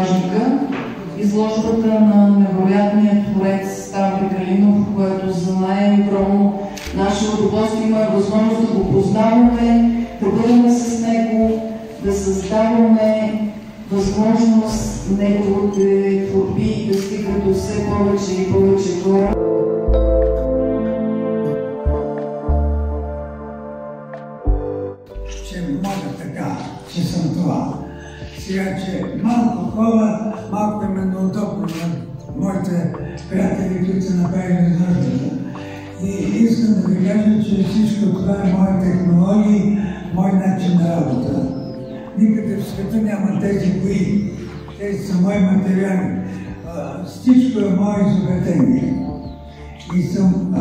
художника, изложбата на невероятния творец Ставри Калинов, което за най-огромно наше удоволствие има възможност да го познаваме, да бъдем с него, да създаваме възможност неговите творби да стигат до все повече и повече хора. Ще мога така, че съм това. Сега, че малко хора, малко им е неудобно на моите приятели, които са направили нуждата. И искам да ви кажа, че всичко това е моя технологии, мой начин на работа. Никъде в света няма тези кои. Тези са мои материали. Всичко е мое изобретение. И съм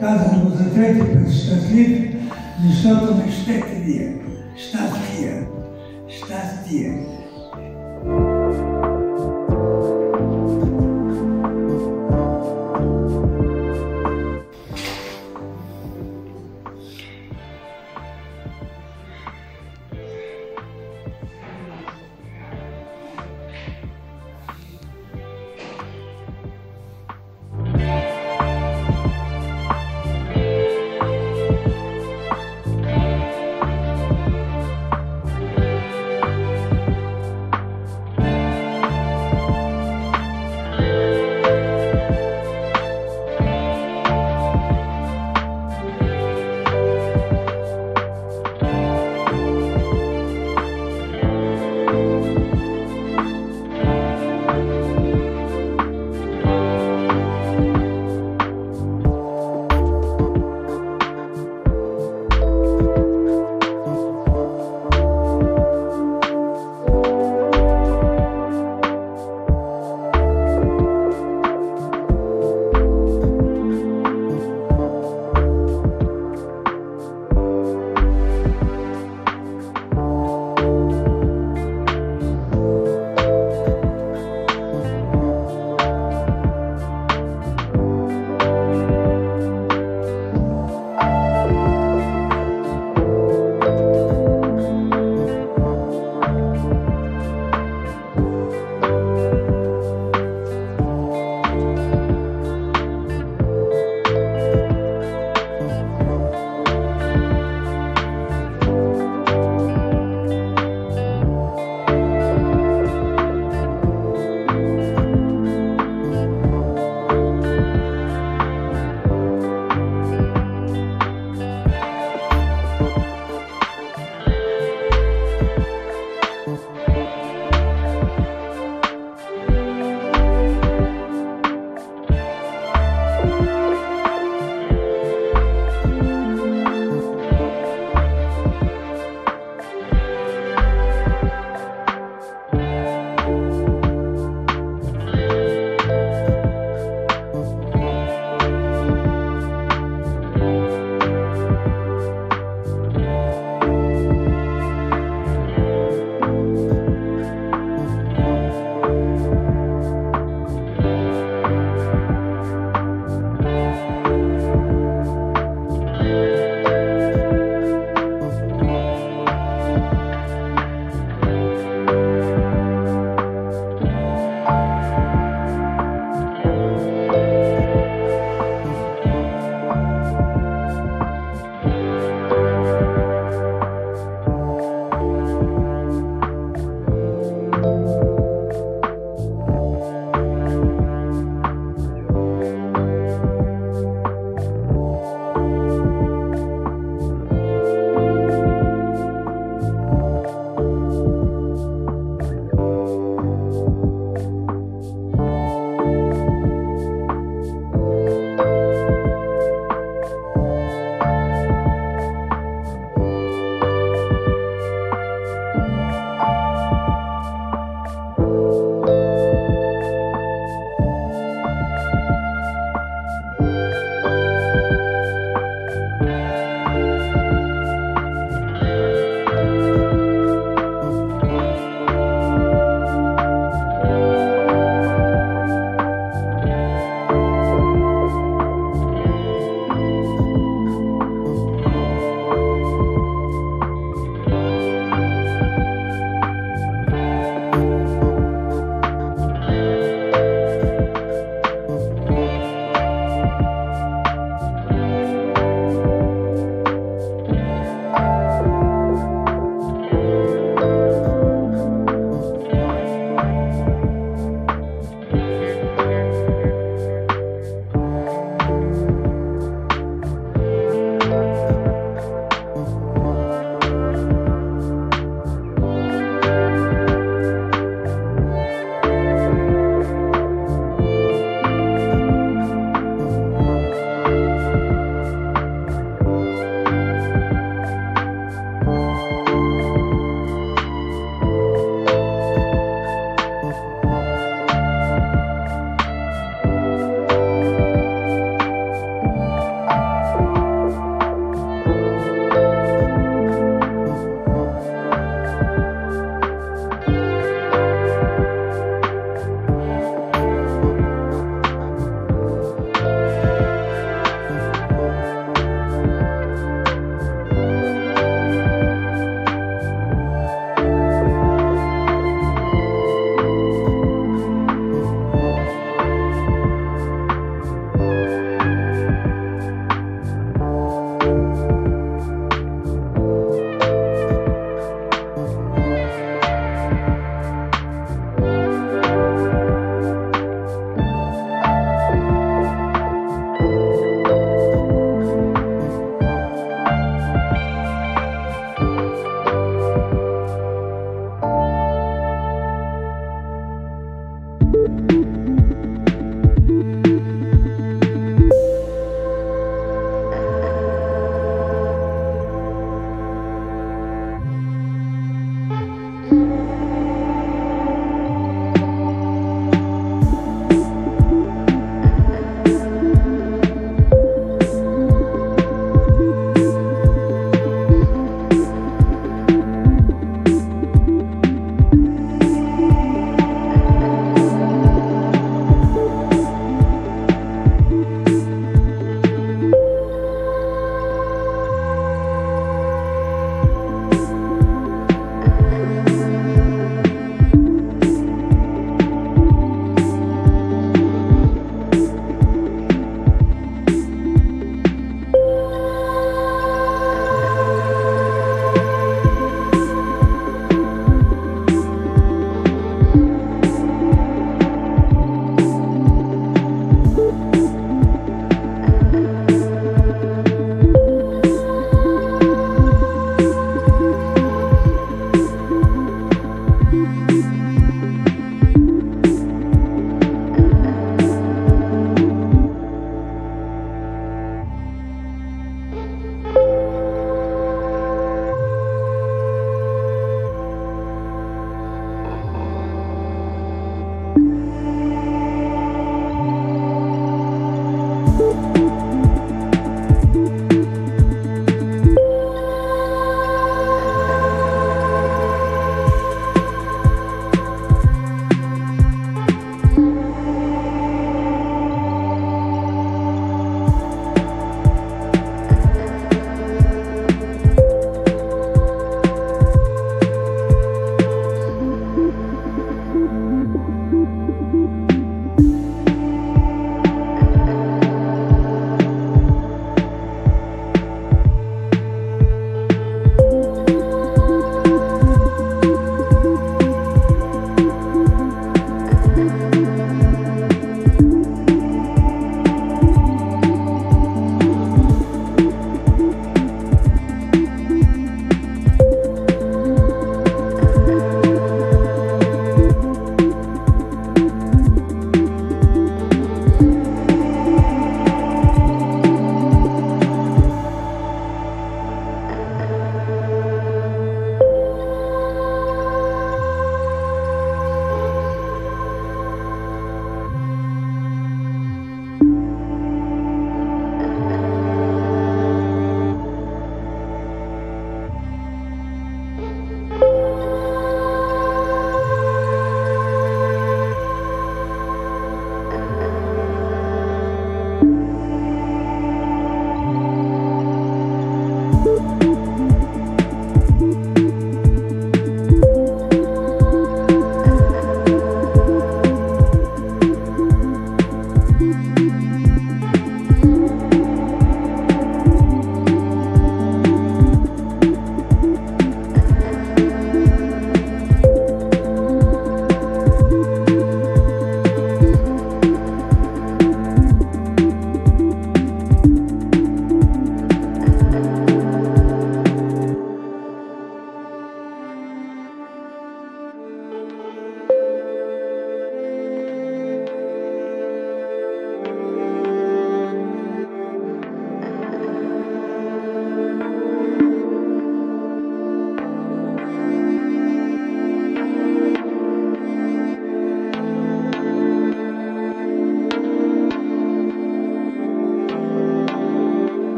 казал го за трети път щастлив, защото ме щете вие. Щастие. That's the end. thank you